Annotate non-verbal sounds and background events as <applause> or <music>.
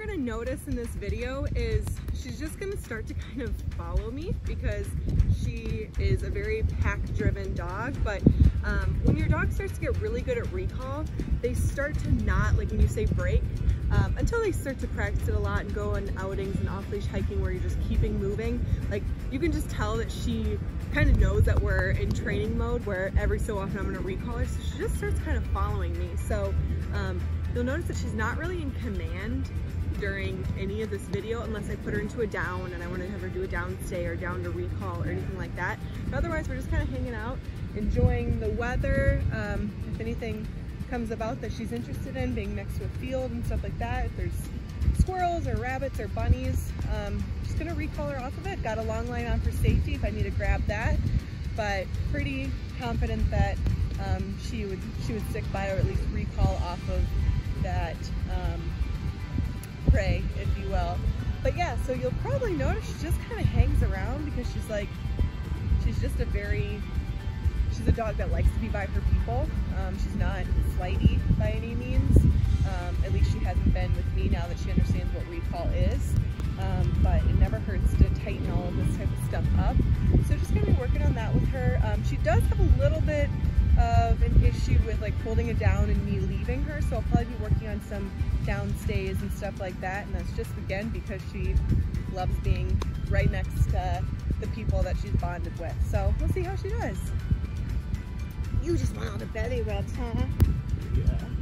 gonna notice in this video is she's just gonna start to <laughs> kind of follow me because she is a very pack driven dog but um, when your dog starts to get really good at recall they start to not like when you say break um, until they start to practice it a lot and go on outings and off leash hiking where you're just keeping moving like you can just tell that she kind of knows that we're in training mode where every so often I'm gonna recall her so she just starts kind of following me. So um, you'll notice that she's not really in command during any of this video unless I put her into a down and I want to have her do a down stay or down to recall or anything like that. But otherwise, we're just kind of hanging out, enjoying the weather. Um, if anything comes about that she's interested in, being next to a field and stuff like that, if there's squirrels or rabbits or bunnies, um, just gonna recall her off of it. Got a long line on for safety if I need to grab that, but pretty confident that um, she would she would stick by or at least recall off of that But yeah, so you'll probably notice she just kind of hangs around because she's like, she's just a very, she's a dog that likes to be by her people. Um, she's not flighty by any means. Um, at least she hasn't been with me now that she understands what recall is. Um, but it never hurts to tighten all of this type of stuff up. So just gonna be working on that with her. Um, she does have a little bit of an issue with like holding it down and me leaving her. So I'll probably be working on some down stays and stuff like that. And that's just again because she loves being right next to the people that she's bonded with. So we'll see how she does. You just want all the belly rubs, huh? Yeah.